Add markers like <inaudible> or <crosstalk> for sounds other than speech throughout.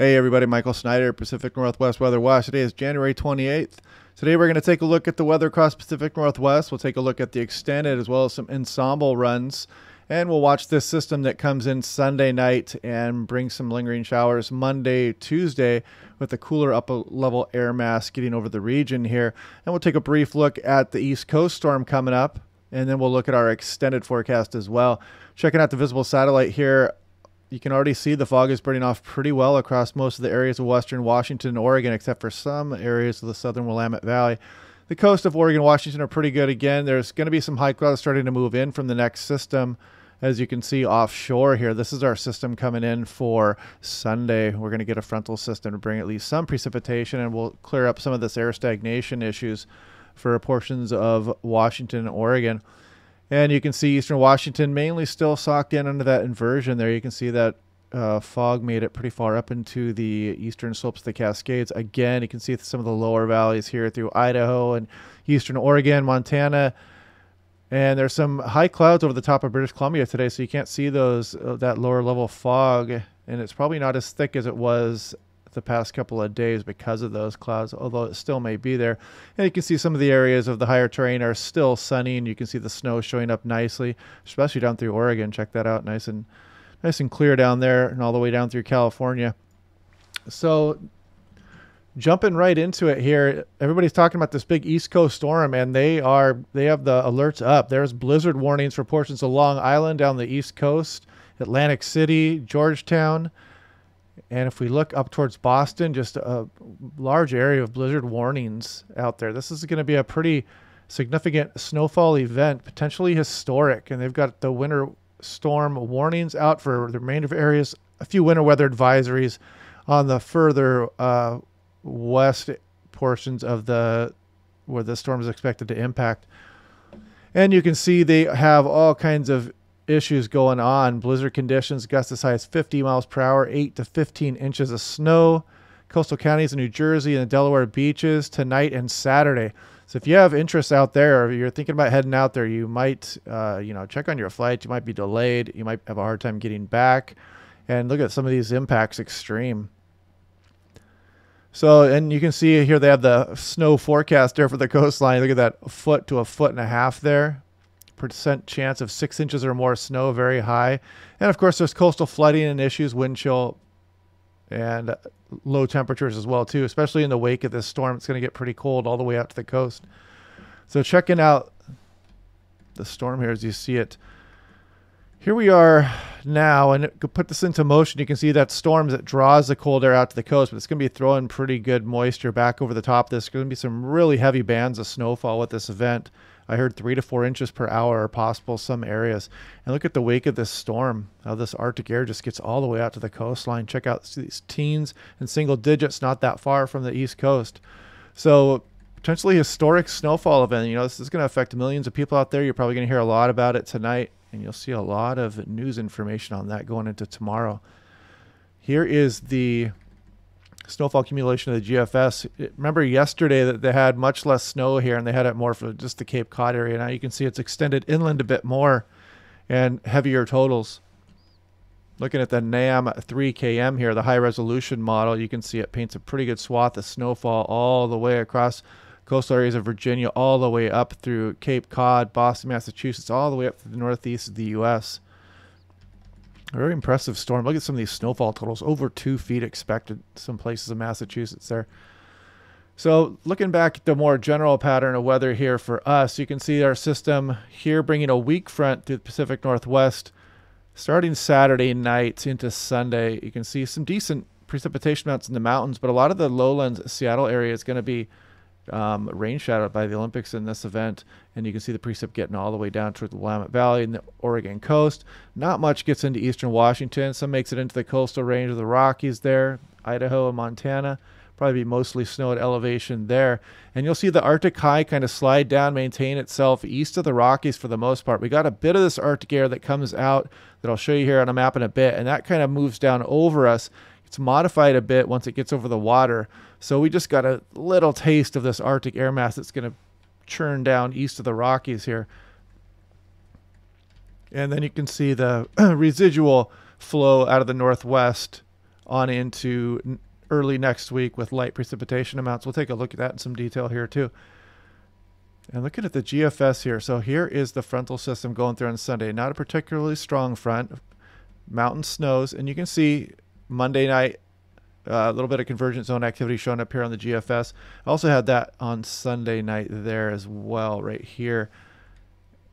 Hey everybody, Michael Snyder, Pacific Northwest Weather Watch. Today is January 28th. Today we're going to take a look at the weather across Pacific Northwest. We'll take a look at the extended as well as some ensemble runs. And we'll watch this system that comes in Sunday night and brings some lingering showers Monday, Tuesday with the cooler upper level air mass getting over the region here. And we'll take a brief look at the East Coast storm coming up. And then we'll look at our extended forecast as well. Checking out the visible satellite here you can already see the fog is burning off pretty well across most of the areas of western Washington and Oregon, except for some areas of the southern Willamette Valley. The coast of Oregon Washington are pretty good again. There's going to be some high clouds starting to move in from the next system. As you can see offshore here, this is our system coming in for Sunday. We're going to get a frontal system to bring at least some precipitation and we'll clear up some of this air stagnation issues for portions of Washington and Oregon. And you can see Eastern Washington mainly still socked in under that inversion there. You can see that uh, fog made it pretty far up into the eastern slopes of the Cascades. Again, you can see some of the lower valleys here through Idaho and eastern Oregon, Montana. And there's some high clouds over the top of British Columbia today, so you can't see those uh, that lower level fog. And it's probably not as thick as it was the past couple of days because of those clouds, although it still may be there. And you can see some of the areas of the higher terrain are still sunny, and you can see the snow showing up nicely, especially down through Oregon. Check that out, nice and nice and clear down there, and all the way down through California. So, jumping right into it here, everybody's talking about this big East Coast storm, and they are they have the alerts up. There's blizzard warnings for portions of Long Island down the East Coast, Atlantic City, Georgetown. And if we look up towards Boston, just a large area of blizzard warnings out there. This is going to be a pretty significant snowfall event, potentially historic. And they've got the winter storm warnings out for the remainder of areas, a few winter weather advisories on the further uh, west portions of the where the storm is expected to impact. And you can see they have all kinds of issues going on. Blizzard conditions, gusts as high as 50 miles per hour, 8 to 15 inches of snow. Coastal counties in New Jersey and the Delaware beaches tonight and Saturday. So if you have interest out there, or you're thinking about heading out there, you might, uh, you know, check on your flight. You might be delayed. You might have a hard time getting back. And look at some of these impacts extreme. So, and you can see here they have the snow forecast there for the coastline. Look at that foot to a foot and a half there percent chance of six inches or more snow, very high. And of course, there's coastal flooding and issues, wind chill, and low temperatures as well too. Especially in the wake of this storm, it's going to get pretty cold all the way out to the coast. So checking out the storm here as you see it. Here we are now, and put this into motion. You can see that storm that draws the cold air out to the coast, but it's going to be throwing pretty good moisture back over the top. There's going to be some really heavy bands of snowfall with this event. I heard three to four inches per hour are possible some areas. And look at the wake of this storm. How this Arctic air just gets all the way out to the coastline. Check out these teens and single digits not that far from the east coast. So potentially historic snowfall event. You know, this is going to affect millions of people out there. You're probably going to hear a lot about it tonight, and you'll see a lot of news information on that going into tomorrow. Here is the snowfall accumulation of the GFS. Remember yesterday that they had much less snow here and they had it more for just the Cape Cod area. Now you can see it's extended inland a bit more and heavier totals. Looking at the NAM 3KM here, the high resolution model, you can see it paints a pretty good swath of snowfall all the way across coastal areas of Virginia, all the way up through Cape Cod, Boston, Massachusetts, all the way up to the northeast of the U.S. Very impressive storm. Look at some of these snowfall totals. Over two feet expected some places in Massachusetts there. So looking back at the more general pattern of weather here for us, you can see our system here bringing a weak front through the Pacific Northwest starting Saturday night into Sunday. You can see some decent precipitation amounts in the mountains, but a lot of the lowlands Seattle area is going to be um, rain shadowed by the Olympics in this event. And you can see the precip getting all the way down toward the Willamette Valley and the Oregon coast. Not much gets into eastern Washington. Some makes it into the coastal range of the Rockies there, Idaho and Montana. Probably be mostly snow at elevation there. And you'll see the Arctic high kind of slide down, maintain itself east of the Rockies for the most part. We got a bit of this Arctic air that comes out that I'll show you here on a map in a bit. And that kind of moves down over us. It's modified a bit once it gets over the water. So we just got a little taste of this Arctic air mass that's going to churn down east of the Rockies here. And then you can see the <clears throat> residual flow out of the northwest on into early next week with light precipitation amounts. We'll take a look at that in some detail here too. And looking at the GFS here, so here is the frontal system going through on Sunday. Not a particularly strong front, mountain snows, and you can see Monday night uh, a little bit of convergence zone activity showing up here on the GFS. I also had that on Sunday night there as well, right here.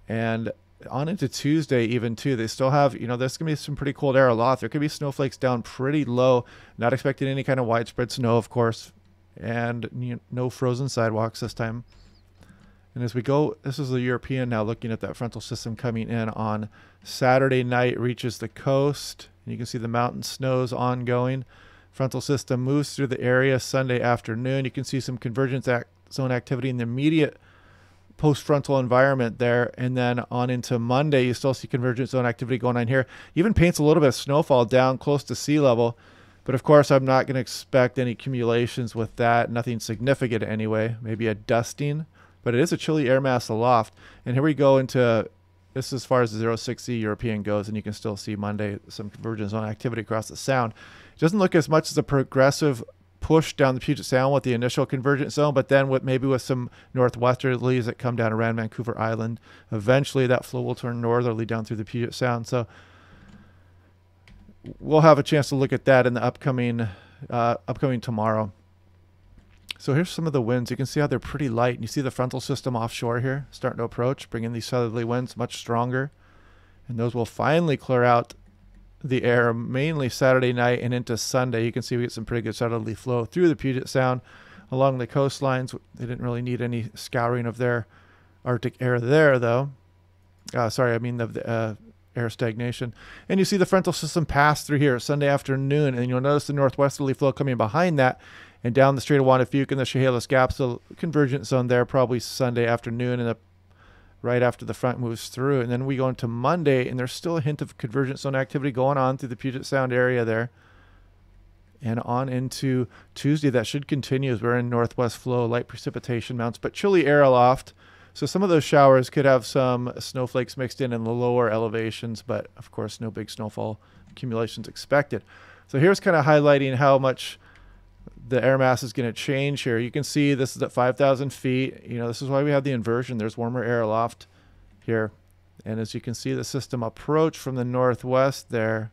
And on into Tuesday, even too, they still have, you know, there's going to be some pretty cold air a lot. There could be snowflakes down pretty low. Not expecting any kind of widespread snow, of course, and you know, no frozen sidewalks this time. And as we go, this is the European now looking at that frontal system coming in on Saturday night, reaches the coast. And you can see the mountain snows ongoing. Frontal system moves through the area Sunday afternoon. You can see some convergence act zone activity in the immediate post-frontal environment there. And then on into Monday, you still see convergence zone activity going on here. Even paints a little bit of snowfall down close to sea level. But of course, I'm not going to expect any accumulations with that. Nothing significant anyway. Maybe a dusting but it is a chilly air mass aloft. And here we go into this is as far as the 060 European goes, and you can still see Monday some convergence on activity across the sound. It doesn't look as much as a progressive push down the Puget Sound with the initial convergence zone, but then with maybe with some northwesterlies that come down around Vancouver Island, eventually that flow will turn northerly down through the Puget Sound. So we'll have a chance to look at that in the upcoming uh, upcoming tomorrow. So here's some of the winds. You can see how they're pretty light. And you see the frontal system offshore here starting to approach, bringing these southerly winds much stronger. And those will finally clear out the air mainly Saturday night and into Sunday. You can see we get some pretty good southerly flow through the Puget Sound along the coastlines. They didn't really need any scouring of their Arctic air there, though. Uh, sorry, I mean the uh, air stagnation. And you see the frontal system pass through here Sunday afternoon, and you'll notice the northwesterly flow coming behind that and down the Strait of Fuca and the Chehalis Gap. So convergence zone there probably Sunday afternoon and the, right after the front moves through. And then we go into Monday and there's still a hint of convergence zone activity going on through the Puget Sound area there. And on into Tuesday, that should continue as we're in northwest flow, light precipitation mounts, but chilly air aloft. So some of those showers could have some snowflakes mixed in in the lower elevations, but of course, no big snowfall accumulations expected. So here's kind of highlighting how much the air mass is going to change here. You can see this is at 5,000 feet. You know, this is why we have the inversion. There's warmer air aloft here. And as you can see the system approach from the northwest there,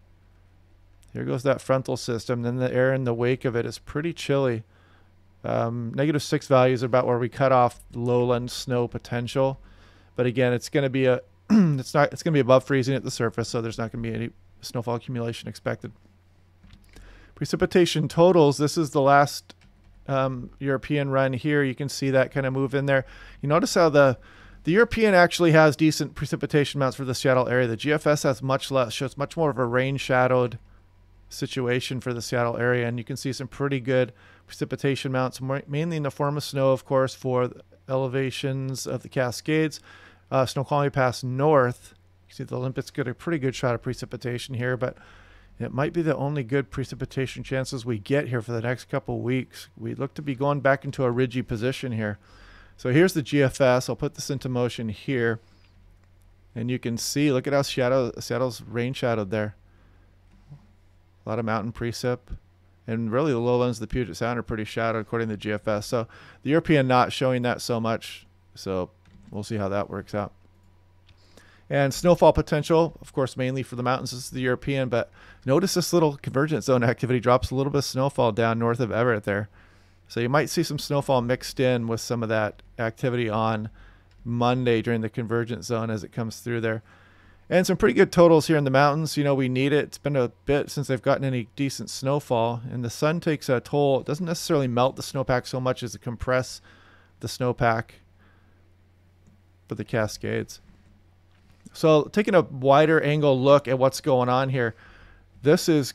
here goes that frontal system. Then the air in the wake of it is pretty chilly. Um, negative six values are about where we cut off lowland snow potential. But again, it's going to be a, <clears throat> it's not, it's going to be above freezing at the surface. So there's not going to be any snowfall accumulation expected. Precipitation totals, this is the last um, European run here. You can see that kind of move in there. You notice how the the European actually has decent precipitation amounts for the Seattle area. The GFS has much less, shows much more of a rain shadowed situation for the Seattle area. And you can see some pretty good precipitation amounts, mainly in the form of snow, of course, for elevations of the Cascades. Uh, Snoqualmie Pass North, you see the Olympics get a pretty good shot of precipitation here, but it might be the only good precipitation chances we get here for the next couple weeks. We look to be going back into a ridgy position here. So here's the GFS. I'll put this into motion here. And you can see, look at how shadow, Seattle's rain shadowed there. A lot of mountain precip. And really the lowlands of the Puget Sound are pretty shadowed according to the GFS. So the European not showing that so much. So we'll see how that works out. And snowfall potential, of course, mainly for the mountains. This is the European, but notice this little convergence zone activity drops a little bit of snowfall down north of Everett there. So you might see some snowfall mixed in with some of that activity on Monday during the convergence zone as it comes through there. And some pretty good totals here in the mountains. You know, we need it. It's been a bit since they've gotten any decent snowfall. And the sun takes a toll. It doesn't necessarily melt the snowpack so much as it compress the snowpack for the Cascades. So taking a wider angle look at what's going on here, this is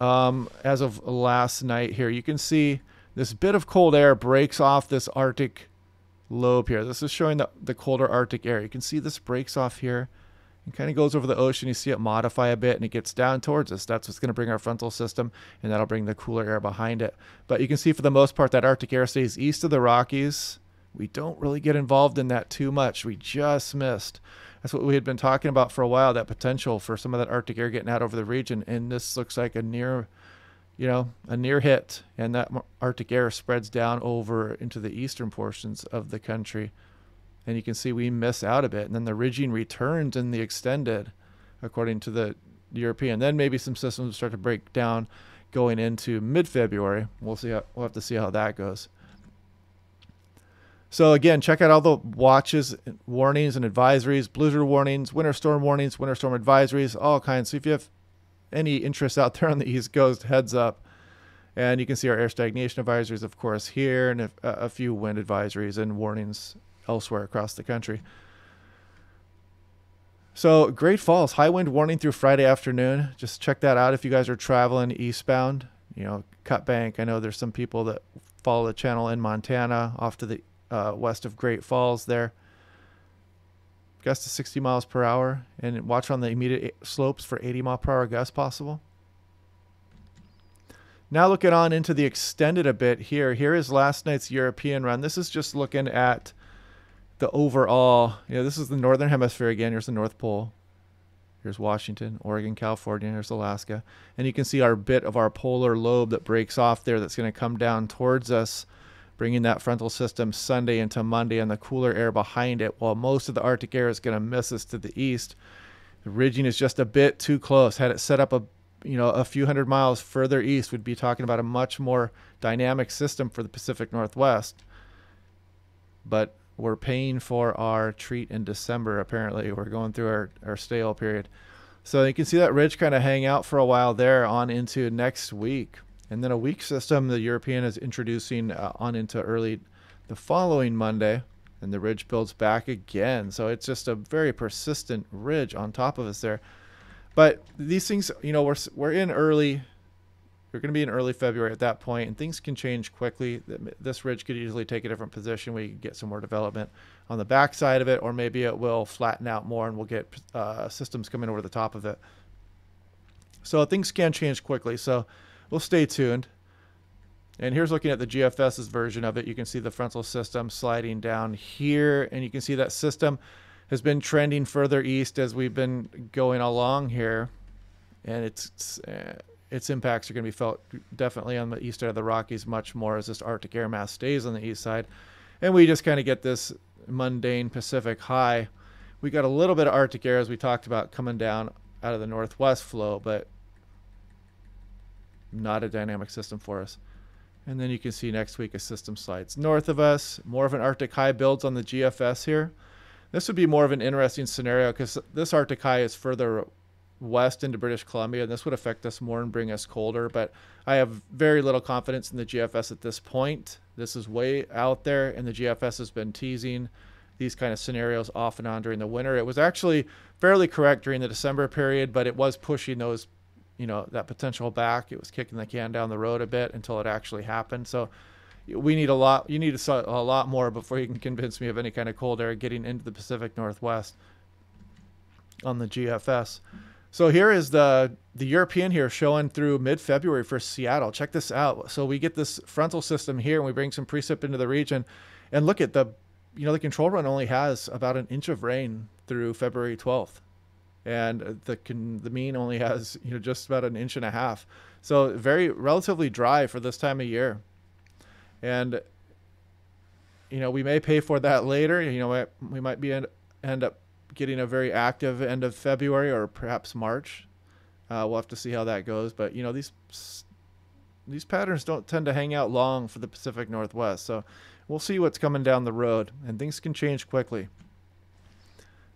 um, as of last night here. You can see this bit of cold air breaks off this Arctic lobe here. This is showing the, the colder Arctic air. You can see this breaks off here and kind of goes over the ocean. You see it modify a bit and it gets down towards us. That's what's going to bring our frontal system and that'll bring the cooler air behind it. But you can see for the most part that Arctic air stays east of the Rockies. We don't really get involved in that too much. We just missed that's what we had been talking about for a while that potential for some of that arctic air getting out over the region and this looks like a near you know, a near hit, and that Arctic air spreads down over into the eastern portions of the country. And you can see we miss out a bit. And then the ridging returns in the extended, according to the European. Then maybe some systems start to break down going into mid February. We'll see. How, we'll have to see how that goes. So again, check out all the watches, warnings, and advisories, blizzard warnings, winter storm warnings, winter storm advisories, all kinds. So if you have any interest out there on the East Coast, heads up. And you can see our air stagnation advisories, of course, here, and a, few wind advisories and warnings elsewhere across the country. So, Great Falls, high wind warning through Friday afternoon. Just check that out if you guys are traveling eastbound. You know, Cut Bank. I know there's some people that follow the channel in Montana off to the uh, west of Great Falls there. Gust to 60 miles per hour and watch on the immediate slopes for 80 mile per hour gusts possible. Now looking on into the extended a bit here. Here is last night's European run. This is just looking at the overall. You know, this is the northern hemisphere again. Here's the North Pole. Here's Washington, Oregon, California. Here's Alaska. And you can see our bit of our polar lobe that breaks off there that's going to come down towards us bringing that frontal system Sunday into Monday and the cooler air behind it, while most of the Arctic air is going to miss us to the east. The ridging is just a bit too close. Had it set up a you know a few hundred miles further east, we'd be talking about a much more dynamic system for the Pacific Northwest. But we're paying for our treat in December. Apparently, we're going through our, our stale period. So you can see that ridge kind of hang out for a while there on into next week. And then a weak system the European is introducing uh, on into early the following Monday, and the ridge builds back again. So it's just a very persistent ridge on top of us there. But these things, you know, we're we're in early. We're going to be in early February at that point, and things can change quickly. This ridge could easily take a different position. We get some more development on the back side of it, or maybe it will flatten out more, and we'll get uh, systems coming over the top of it. So things can change quickly. So we'll stay tuned. And here's looking at the GFS's version of it. You can see the frontal system sliding down here, and you can see that system has been trending further east as we've been going along here, and its uh, its impacts are going to be felt definitely on the east side of the Rockies much more as this Arctic air mass stays on the east side, and we just kind of get this mundane Pacific high. We got a little bit of Arctic air as we talked about coming down out of the northwest flow, but not a dynamic system for us. And then you can see next week a system slides north of us, more of an Arctic high builds on the GFS here. This would be more of an interesting scenario because this Arctic high is further west into British Columbia, and this would affect us more and bring us colder. But I have very little confidence in the GFS at this point. This is way out there, and the GFS has been teasing these kind of scenarios off and on during the winter. It was actually fairly correct during the December period, but it was pushing those you know that potential back. It was kicking the can down the road a bit until it actually happened. So we need a lot. You need a, a lot more before you can convince me of any kind of cold air getting into the Pacific Northwest on the GFS. So here is the the European here showing through mid-February for Seattle. Check this out. So we get this frontal system here and we bring some precip into the region and look at the you know the control run only has about an inch of rain through February 12th and the the mean only has you know just about an inch and a half. So very relatively dry for this time of year, and you know we may pay for that later. You know we might be end, end up getting a very active end of February or perhaps March. Uh, we'll have to see how that goes. But you know these these patterns don't tend to hang out long for the Pacific Northwest. So we'll see what's coming down the road, and things can change quickly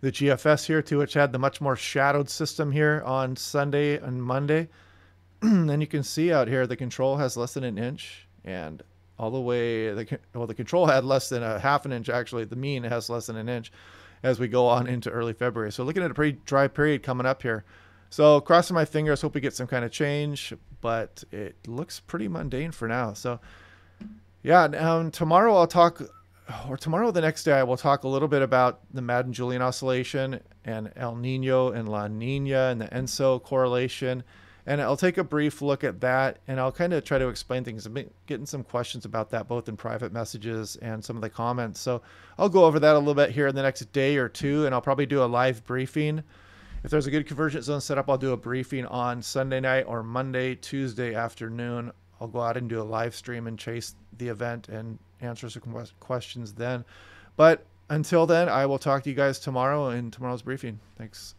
the GFS here too, which had the much more shadowed system here on Sunday and Monday. <clears throat> then you can see out here the control has less than an inch and all the way the well the control had less than a half an inch actually the mean has less than an inch as we go on into early February. So looking at a pretty dry period coming up here. So crossing my fingers, hope we get some kind of change, but it looks pretty mundane for now. So yeah, now tomorrow I'll talk or tomorrow the next day I will talk a little bit about the Madden-Julian oscillation and El Nino and La Nina and the ENSO correlation. And I'll take a brief look at that and I'll kind of try to explain things. I'm getting some questions about that both in private messages and some of the comments. So I'll go over that a little bit here in the next day or two and I'll probably do a live briefing If there's a good convergence zone set up, I'll do a briefing on Sunday night or Monday, Tuesday afternoon. I'll go out and do a live stream and chase the event and answer some questions then. But until then, I will talk to you guys tomorrow in tomorrow's briefing. Thanks.